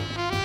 Bye.